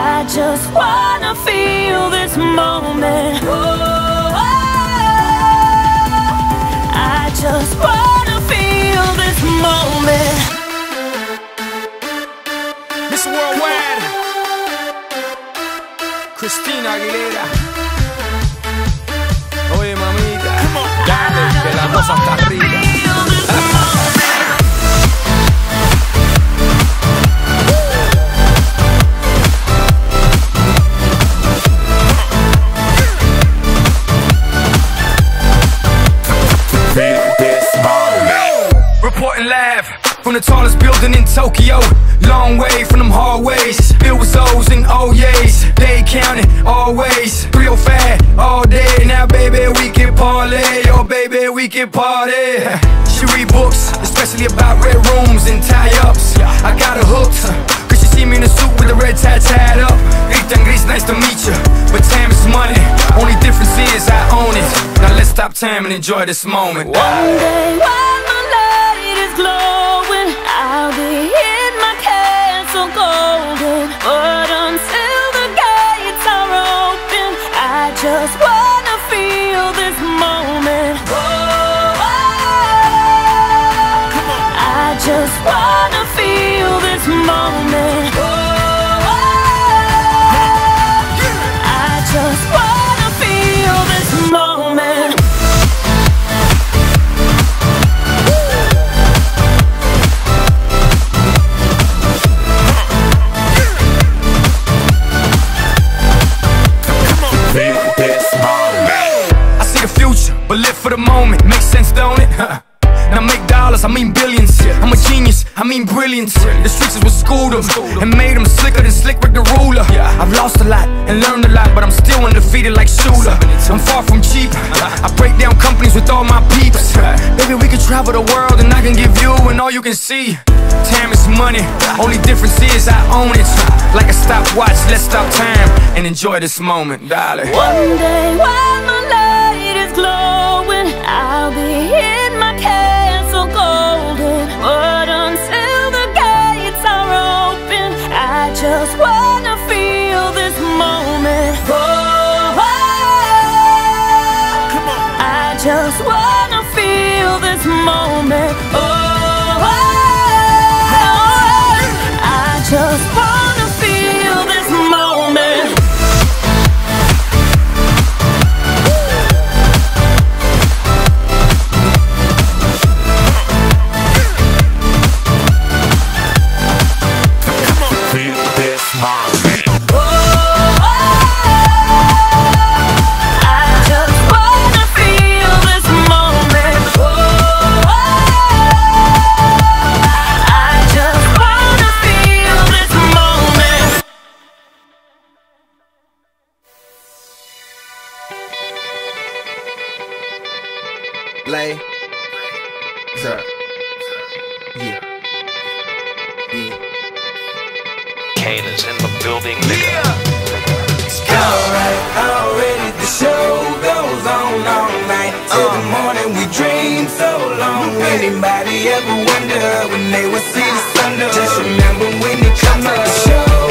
I just wanna feel this moment. Oh, I just wanna feel this moment. Miss Worldwide, Christina Aguilera. From the tallest building in Tokyo. Long way from them hallways. Filled with O's and O's. They counting always. 305 all day. Now, baby, we can parlay. Oh, baby, we can party. She read books, especially about red rooms and tie ups. I got her hooked. Cause she see me in a suit with a red tie tied up. Ethan Gris, nice to meet you. But time is money. Only difference is I own it. Now let's stop time and enjoy this moment. One day while just wanna I mean brilliance. The streets is what schooled them and made them slicker than Slick Rick the ruler. Yeah. I've lost a lot and learned a lot, but I'm still undefeated like Shula. I'm far from cheap. I break down companies with all my peeps. Baby, we can travel the world and I can give you and all you can see. Time is money, only difference is I own it. Like a stopwatch, let's stop time and enjoy this moment, darling. One day while the light is glowing, I just Lay. Sir. Yeah. Yeah. Kane is in the building, nigga. Alright, already the show goes on all night Till the uh. morning we dream so long Anybody ever wonder when they will see the ah. sun up? Just remember when it comes up The show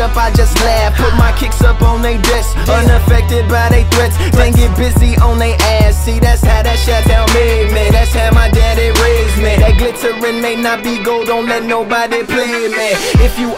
up, I just laugh. Put my kicks up on they desk, unaffected by they threats. Then get busy on they ass. See, that's how that shit tell me, man. That's how my daddy raised me. That glittering may not be gold, don't let nobody play me. If you